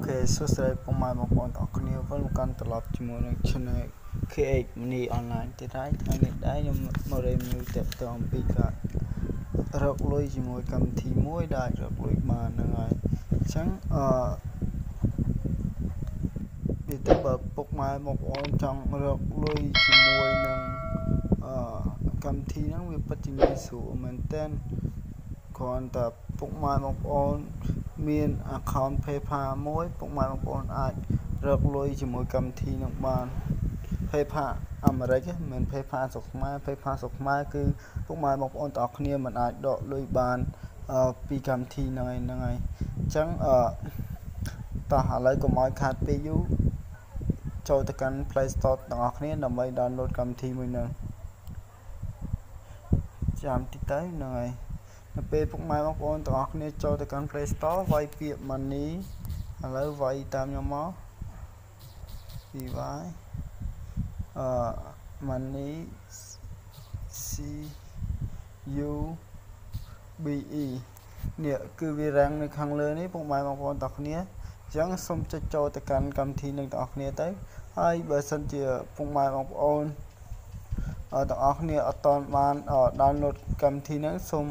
អូខេសួស្តីពុកម៉ែបងប្អូនទាំងអស់គ្នាវិលមកកាន់ត្រឡប់ជាមួយនឹង Channel KH Mini Online ទៀតហើយថ្ងៃនេះដែរខ្ញុំមក review តាក់ទងពីការរកលុយជាមួយកម្មវិធីមួយដែលរកលុយបានហ្នឹងហើយអញ្ចឹងអឺនិយាយទៅបើពុកម៉ែបងប្អូនចង់រកលុយជាមួយនឹងអឺកម្មវិធីហ្នឹងវាពិតជាងាយស្រួលមែនតើ គ្រាន់តែពុកម៉ែបងប្អូនមាន account PayPal មួយពុកម៉ែបងប្អូនអាចរកលុយជាមួយកម្មវិធីនឹងបាន PayPal អាមេរិកមិនមែន PayPal ស្រុកខ្មែរ PayPal ស្រុកខ្មែរគឺពុកម៉ែបងប្អូនទាំងអស់គ្នាមិនអាចដកលុយបានពីកម្មវិធីហ្នឹងហើយហ្នឹងហើយអញ្ចឹងអឺតោះឥឡូវកុំឲ្យខាតពេលយូរចូលទៅកាន់ Play Store ទាំងអស់គ្នាដើម្បី download កម្មវិធីមួយហ្នឹងចាំតិចទៅហ្នឹងហើយ នៅពេលពុកម៉ែបងប្អូនទាំងអស់គ្នាចូលទៅកាន់ Play Store វាយពាក្យ money ឥឡូវវាយតាមខ្ញុំមកពីវាយអឺ money c u b e នេះគឺវារាំងនៅខាងលើនេះពុកម៉ែបងប្អូនទាំងគ្នាអញ្ចឹងសូមចុចចូលទៅកាន់កម្មវិធីនឹងទាំងអស់គ្នាទៅហើយបើសិនជាពុកម៉ែបងប្អូនទាំងអស់គ្នាអត់ទាន់បាន download កម្មវិធីហ្នឹងសូម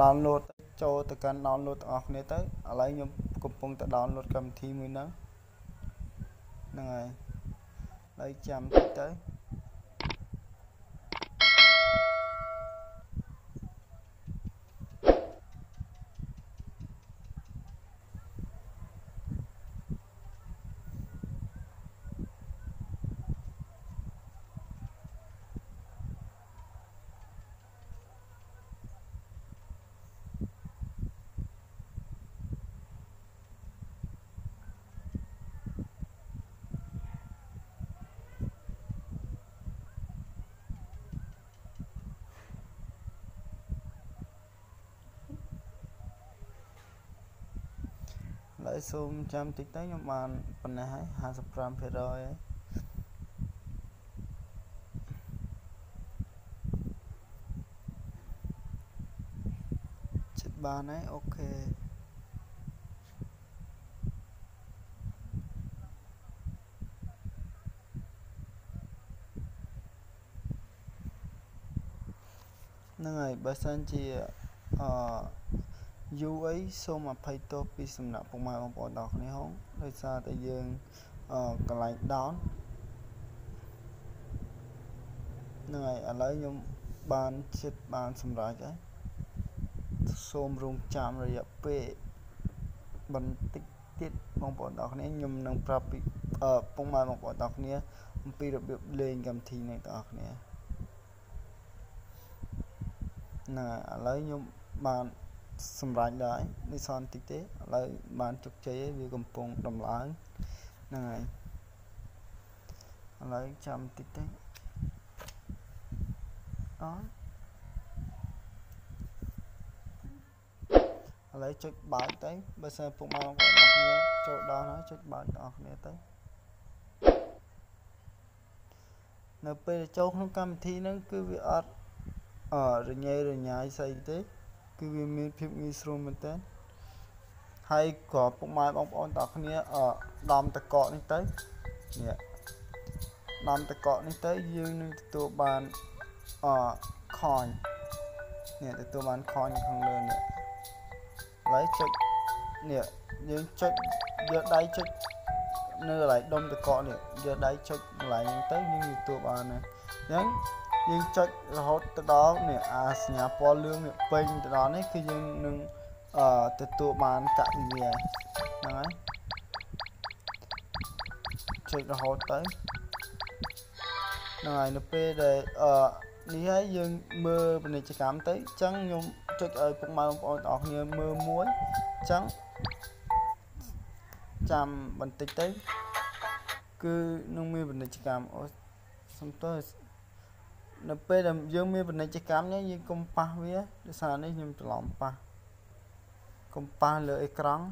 download ចូលទៅកាន់ download ទាំងអស់គ្នាទៅឥឡូវខ្ញុំកំពុងតែ download កម្មវិធីមួយហ្នឹងហ្នឹងហើយហើយចាំតិចទៅ ឡើយសូមចាំតិចទៅខ្ញុំបានប៉ុណ្ណេះហើយ55%ហើយចិត្តបានហើយអូខេហ្នឹងហើយបើសិនជាអឺ យូរអីសូមអភ័យទោសពីសំណាក់ពុកម៉ែបងប្អូនទាំងគ្នាហងដោយសារតែយើងអឺកន្លែង down ហ្នឹងហើយឥឡូវខ្ញុំបានចិត្តបានសម្រេចហើយសូមរងចាំរយៈពេលបន្តិចទៀតបងប្អូនទាំងគ្នាខ្ញុំនឹងប្រាប់ពីអឺពុកម៉ែបងប្អូនទាំងគ្នាអំពីរបៀបលេងកម្មវិធីនេះទាំងអស់គ្នាណាឥឡូវខ្ញុំបាន សម្រាប់ដែរនេះសនតិចទេឥឡូវបានជោគជ័យហើយវាកំពុងដំឡើងហ្នឹងហើយឥឡូវចាំតិចទេអឥឡូវចុចបើកទៅបើសិនពុកម៉ែបងប្អូនគ្នាចូលដល់ហើយចុចបើកទាំងអស់គ្នាទៅនៅពេលចូលក្នុងកម្មវិធីហ្នឹងគឺវាអត់អរញ៉េរញ៉ាយស្អីទេ គឺវាមានភាពងាយស្រួលមែនតើហើយក៏ពុកម៉ែបងប្អូនទាំងគ្នាដំតកកនេះទៅនេះដំតកកនេះទៅយើងនឹងទទួលបានអខននេះទទួលបានខនខាងលើនេះហើយចុចនេះយើងចុចយកដៃចុចនៅកន្លែងដុំតកកនេះយកដៃចុចកន្លែងហ្នឹងទៅយើងទទួលបានណាអញ្ចឹង យើងចុចរហូតទៅដល់នេះអាសញ្ញាពណ៌លឿងនេះពេញទៅដល់នេះគឺយើងនឹងអឺទទួលបានកវិវាហ្នឹងហើយចុចរហូតទៅហ្នឹងហើយនៅពេលដែលអឺនេះហើយយើងមើលពាណិជ្ជកម្មទៅអញ្ចឹងខ្ញុំចុចឲ្យពុកម៉ែបងប្អូនទាំងអស់គ្នាមើលមួយអញ្ចឹងចាំបន្តិចទៅគឺនឹងមានពាណិជ្ជកម្មអូសំទោស នៅពេលដែលយើងមានពាណិជ្ជកម្មនេះយើងកុំប៉ះវាដោយសារនេះខ្ញុំច្រឡំប៉ះកុំប៉ះលើអេក្រង់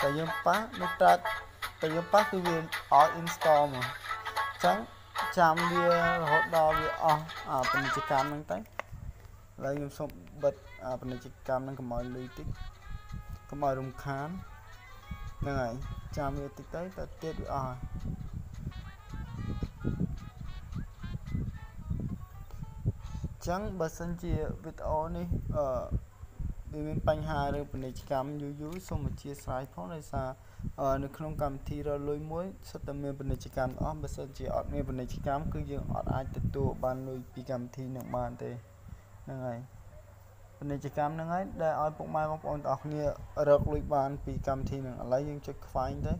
តែយើងប៉ះនៅត្រាច់តែយើងប៉ះគឺវាអត់ install មកអញ្ចឹងចាំវារហូតដល់វាអស់អាពាណិជ្ជកម្មហ្នឹងទៅឥឡូវខ្ញុំសូមបិទអាពាណិជ្ជកម្មហ្នឹងកុំឲ្យលុយតិចកុំឲ្យរំខានហ្នឹងហើយចាំវាតិចទៅតែទៀតវាអស់ ចឹងបើសិនជាវីដេអូនេះអឺវាមានបញ្ហាឬពាណិជ្ជកម្មយូរយូរសូមអធិស្ឋានផងដោយសារនៅក្នុងកម្មវិធីរលុយមួយសុទ្ធតែមានពាណិជ្ជកម្មអស់បើសិនជាអត់មានពាណិជ្ជកម្មគឺយើងអត់អាចទទួលបានលុយពីកម្មវិធីនឹងបានទេហ្នឹងហើយពាណិជ្ជកម្មហ្នឹងហើយដែលឲ្យពុកម៉ែបងប្អូនទាំងអស់គ្នារកលុយបានពីកម្មវិធីហ្នឹងឥឡូវយើងចុចខ្វែងទៅ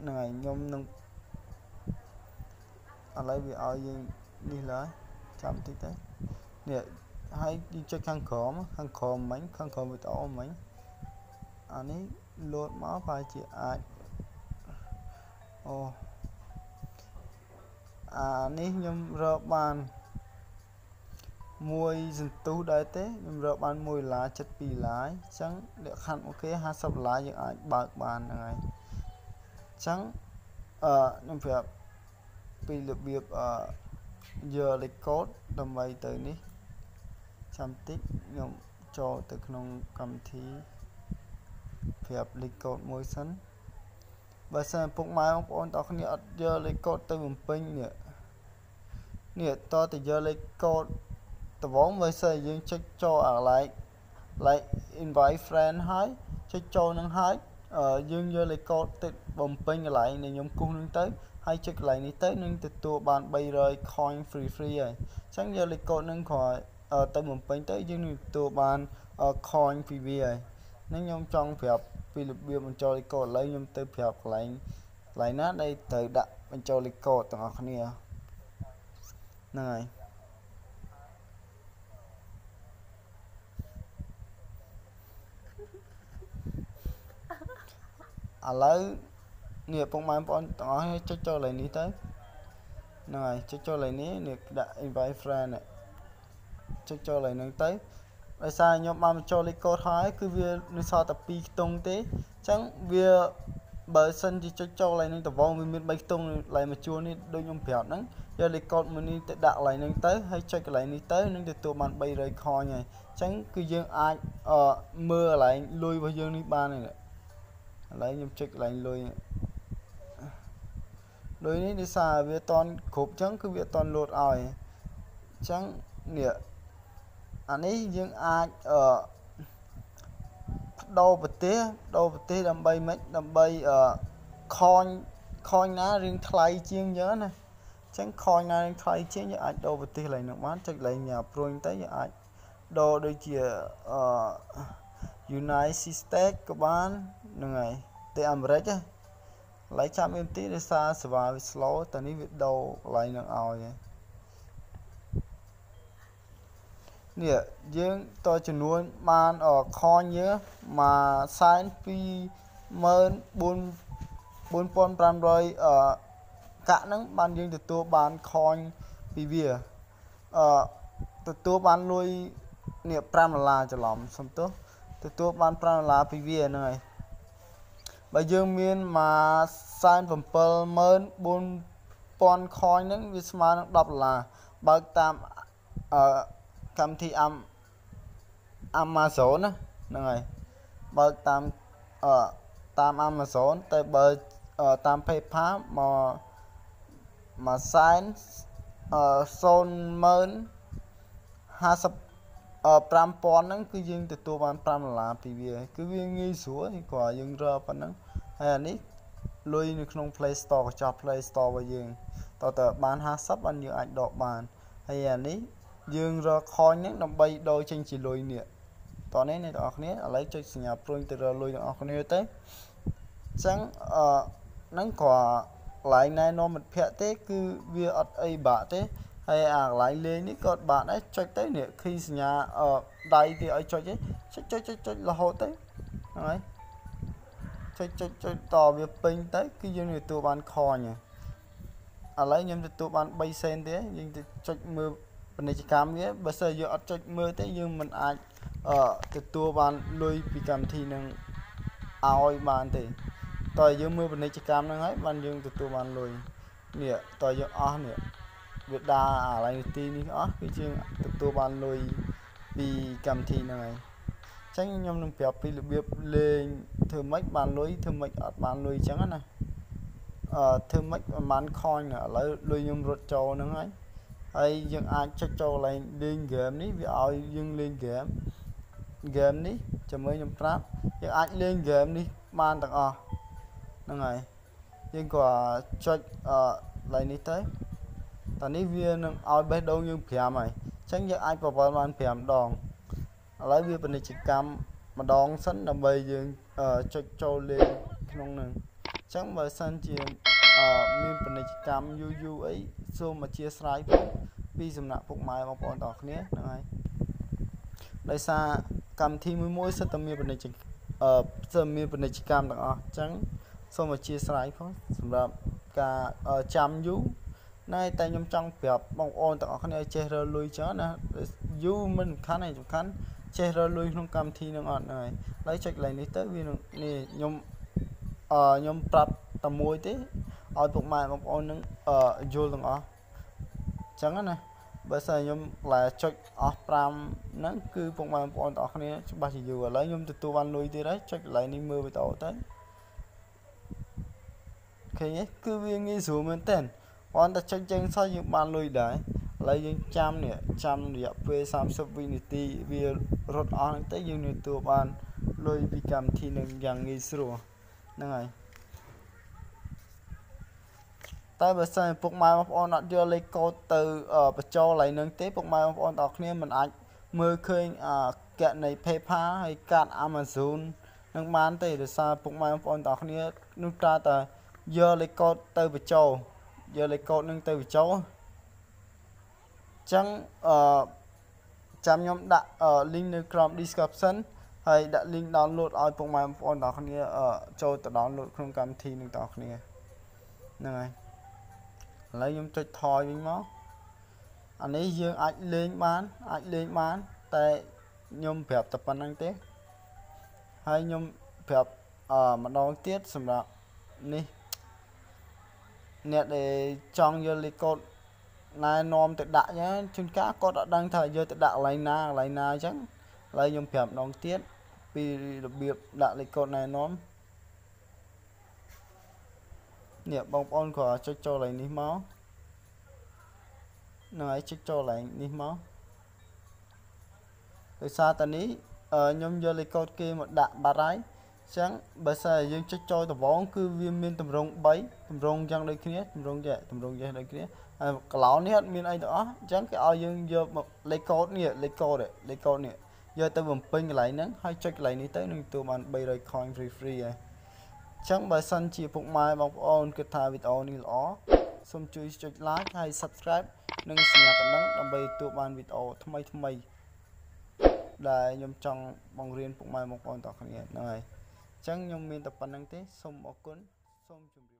ហ្នឹងហើយខ្ញុំនឹងឥឡូវវាឲ្យយើងនេះឡើយ ចាំតិចទៅនេះហើយយើងចុចខាងក្រោមខាងក្រោមមិញខាងក្រោមវីដេអូមិញអានេះលោតមកប្រហែលជាអាចអូអានេះខ្ញុំរកបានមួយសន្ទុះដែរទេខ្ញុំរកបាន1ដុល្លារ72ឡាយអញ្ចឹងលក្ខខណ្ឌអូខេ50ដុល្លារយើងអាចបើកបានហ្នឹងហើយអញ្ចឹងអឺខ្ញុំប្រាប់ពីរបៀបអឺ យកលេខកូដដើម្បីទៅនេះចាំតិចខ្ញុំចូលទៅក្នុងកម្មវិធីប្រាប់លេខកូដមួយសិនបើសិនពុកម៉ែបងប្អូនតោះគ្នាអត់យកលេខកូដទៅបំពេញនេះនេះតទៅយកលេខកូដដំបងបើសិនយើងចុចចូលអា like like invite friend ហើយចុចចូលនឹងហើយយើងយកលេខកូដទៅបំពេញកន្លែងដែលខ្ញុំគូសនឹងទៅ ហើយចុចកន្លែងនេះទៅនឹងទទួលបាន300 coin free free ហើយអញ្ចឹងយកលេខកូដនឹងគ្រាន់ទៅបំពេញទៅយើងនឹងទទួលបាន coin ពីវាហើយនឹងខ្ញុំចង់ប្រាប់ពីរបៀបបញ្ចូលលេខកូដឥឡូវខ្ញុំទៅប្រាប់កន្លែងកន្លែងណាដែលត្រូវដាក់បញ្ចូលលេខកូដទាំងអស់គ្នាហ្នឹងហើយឥឡូវ នេះពុកម៉ែបងប្អូនទាំងអស់ចុចចូលកន្លែងនេះទៅហ្នឹងហើយចុចចូលកន្លែងនេះនេះដាក់ invite friend ចុចចូលកន្លែងហ្នឹងទៅដោយសារខ្ញុំបានបញ្ចូលលេខកូដហើយគឺវានៅសល់តែ2ខ្ទង់ទេអញ្ចឹងវាបើសិនជាចុចចូលកន្លែងនេះដបងវាមាន3ខ្ទង់កន្លែងមួយជួរនេះដូចខ្ញុំប្រាប់ហ្នឹងយកលេខកូដមួយនេះទៅដាក់កន្លែងហ្នឹងទៅហើយចុចកន្លែងនេះទៅនឹងទទួលបាន300ខញហើយអញ្ចឹងគឺយើងអាចអឺមើលកន្លែងលុយរបស់យើងនេះបានហើយឥឡូវខ្ញុំចុចកន្លែងលុយ លុយនេះដោយសារវាតន់គ្រប់អញ្ចឹងគឺវាតន់លោតឲ្យអញ្ចឹងនេះអានេះយើងអាចអឺដោប្រទេសដោប្រទេសដើម្បីម៉េចដើម្បីអឺខនខនណារឿងថ្លៃជាងយើងណាអញ្ចឹងខនណារឿងថ្លៃជាងយើងអាចដោប្រទេសឡើងនឹងបានចុចឡើងញ៉ាព្រួយទៅយើងអាចដោដូចជាអឺ United States ក៏បានហ្នឹងហើយតែអាមេរិកហ្នឹង ឡៃចាំមានទីដោយសារសេវាវា slow តែនេះវាដោកន្លែងនឹងឲ្យហ្នឹងនេះយើងតចំនួនបានខនយើងមួយសែន24500អឺកាក់ហ្នឹងបានយើងទទួលបានខនពីវាអឺទទួលបានលុយនេះ5ដុល្លារច្រឡំសំទោសទទួលបាន5ដុល្លារពីវាហ្នឹងហើយ បើយើងមានមួយសែន74000ខនហ្នឹងវាស្មើនឹង10ដុល្លារបើកតាមអឺកម្មវិធី Amazon ណាហ្នឹងហើយបើកតាមអឺតាម Amazon តែបើតាម PayPal មកមួយសែនអឺ00050អឺ 5000ហ្នឹងគឺយើងទទួលបាន5ដុល្លារពីវាគឺវាងាយស្រួលគ្រាន់យើងរកប៉ុណ្ណឹងហើយអានេះលុយនៅក្នុង Play Store កញ្ចក់ Play Store របស់យើងតើតើបាន50បានយើងអាចដកបានហើយអានេះយើងរកខនហ្នឹងដើម្បីដូរចេញជាលុយនេះតោះនេះអ្នកទាំងអស់គ្នាឥឡូវចុចសញ្ញាព្រួយទៅរកលុយទាំងអស់គ្នាទៅអញ្ចឹងអឺហ្នឹងគ្រាន់កន្លែងណែនាំមិត្តភ័ក្តិទេ គឺវាអត់អីបាក់ទេ ហើយអាកន្លែងលេងនេះក៏បាក់ដែរចុចទៅនេះឃីសញ្ញាអឺដៃគេឲ្យចុចទេចុចចុចចុចចុចរហូតទៅហ្នឹងហើយចុចចុចចុចតវាពេញទៅគឺយើងទទួលបានខញឥឡូវខ្ញុំទទួលបាន3សេនទេយើងទៅចុចមើលពាណិជ្ជកម្មវាបើសិនយើងអត់ចុចមើលទេយើងមិនអាចអឺទទួលបានលុយពីកម្មវិធីនឹងឲ្យបានទេតើយើងមើលពាណិជ្ជកម្មហ្នឹងហើយបានយើងទទួលបានលុយនេះតើយើងអស់នេះ វាដាអាឡៃនីតិនេះអស់គឺយើងទទួលបានលុយពីកម្មវិធីហ្នឹងហើយអអញ្ចឹងខ្ញុំនឹងប្រាប់ពីរបៀបលេងធ្វើម៉េចបានលុយធ្វើម៉េចអត់បានលុយអញ្ចឹងណាអឺធ្វើម៉េចមិនបានខនឥឡូវលុយខ្ញុំរត់ចូលហ្នឹងហើយហើយយើងអាចចុចចូលកន្លែងលេងហ្គេមនេះវាឲ្យយើងលេងហ្គេមហ្គេមនេះចាំមើលខ្ញុំប្រាប់យើងអាចលេងហ្គេមនេះបានទាំងអស់ហ្នឹងហើយយើងក៏ចុចអឺកន្លែងនេះទៅ តោះនេះវានឹងឲ្យបេះដូងយើង5ហើយអញ្ចឹងយើងអាចប្រវល់បាន5ដងឥឡូវវាពាណិជ្ជកម្មម្ដងសិនដើម្បីយើងចុចចូលលេងក្នុងនឹងអញ្ចឹងបើសិនជាមានពាណិជ្ជកម្មយូរយូរអីសូមអធិស្ឋានផងពីសំណាក់ពុកម៉ែបងប្អូនទាំងគ្នាហ្នឹងហើយដោយសារកម្មវិធីមួយមួយសិតតែមានពាណិជ្ជអឺសិតមានពាណិជ្ជកម្មទាំងអស់អញ្ចឹងសូមអធិស្ឋានផងសម្រាប់ការចាំយូរ ណែតែខ្ញុំចង់ប្រាប់បងប្អូនទាំងអស់គ្នាចេះរើលុយចឹងណាយូរមិនសំខាន់ទេសំខាន់ចេះរើលុយក្នុងកម្មវិធីនឹងអត់ហើយហើយចុចកន្លែងនេះទៅវានឹងនេះខ្ញុំអឺខ្ញុំប្រាប់តែមួយទេឲ្យពុកម៉ែបងប្អូននឹងអឺយល់ទាំងអស់ចឹងណាបើសិនខ្ញុំក្លែចុចអស់5ហ្នឹងគឺពុកម៉ែបងប្អូនទាំងអស់គ្នាច្បាស់ជាយូរឥឡូវខ្ញុំទទួលបានលុយទៀតហើយចុចកន្លែងនេះមើលវីដេអូទៅឃើញទេគឺវាងាយស្រួលមែនតើ គ្រាន់តែចុចចឹងសោះយើងបានលុយដែរឥឡូវយើងចាំនេះចាំរយៈពេល30វិនាទីវារត់អស់ហ្នឹងទៅយើងនឹងទទួលបានលុយពីកម្មវិធីនឹងយ៉ាងងាយស្រួលហ្នឹងហើយតែបើសិនពុកម៉ែបងប្អូនអត់យកលេខកូដទៅបញ្ចូលកន្លែងហ្នឹងទេពុកម៉ែបងប្អូនទាំងគ្នាមិនអាចមើលឃើញគណនី PayPal ហើយកាត Amazon នឹងបានទេដោយសារពុកម៉ែបងប្អូនទាំងគ្នានោះត្រាតែយកលេខកូដទៅបញ្ចូល យកលេខកូដនឹងទៅបញ្ចូលអញ្ចឹងអឺចាំខ្ញុំដាក់ link នៅក្រោម description ហើយដាក់ link download ឲ្យពុកម៉ែបងប្អូនទាំងគ្នាចូលទៅ download ក្នុងកម្មវិធីនឹងទាំងគ្នាហ្នឹងហើយឥឡូវខ្ញុំចុចថយវិញមកអានេះយើងអាចលេងបានអាចលេងបាន តែខ្ញុំប្រាប់តែប៉ុណ្្នឹងទេហើយខ្ញុំប្រាប់អឺម្ដងទៀតសម្រាប់នេះ អ្នកដែលចង់យកលេខកូដណែនាំទៅដាក់ចឹងជួនកាលគាត់អត់ដឹងថាយកទៅដាក់កន្លែងណាកន្លែងណាអញ្ចឹងឥឡូវខ្ញុំប្រាប់ម្ដងទៀតពីរបៀបដាក់លេខកូដណែនាំនេះបងប្អូនក៏ចុចចូលកន្លែងនេះមកនឹងឲ្យចុចចូលកន្លែងនេះមកដោយសារតានេះខ្ញុំយកលេខកូដគេមកដាក់បាត់ហើយ ចឹងបើសិនយើងចុចចូលដំបងគឺវាមានតម្រង3តម្រងយ៉ាងដូចគ្នាតម្រងយ៉ាងតម្រងយ៉ាងដូចគ្នាហើយកន្លោនេះអត់មានអីទាំងអស់អញ្ចឹងគេឲ្យយើងយកមកលេខកូដនេះលេខកូដលេខកូដនេះយកទៅបំពេញកន្លែងហ្នឹងហើយចុចកន្លែងនេះទៅនឹងទទួលបាន300 coin free free ហើយអញ្ចឹងបើសិនជាពុកម៉ែបងប្អូនគិតថាវីដេអូនេះល្អសូមជួយចុច like ហើយ subscribe និងសញ្ញាកណ្ដឹងដើម្បីទទួលបានវីដេអូថ្មីថ្មីដែលខ្ញុំចង់បង្រៀនពុកម៉ែបងប្អូនទាំងគ្នាហ្នឹងហើយអញ្ចឹងខ្ញុំមានតែប៉ុណ្្នឹងទេសូមអរគុណសូមជម្រាប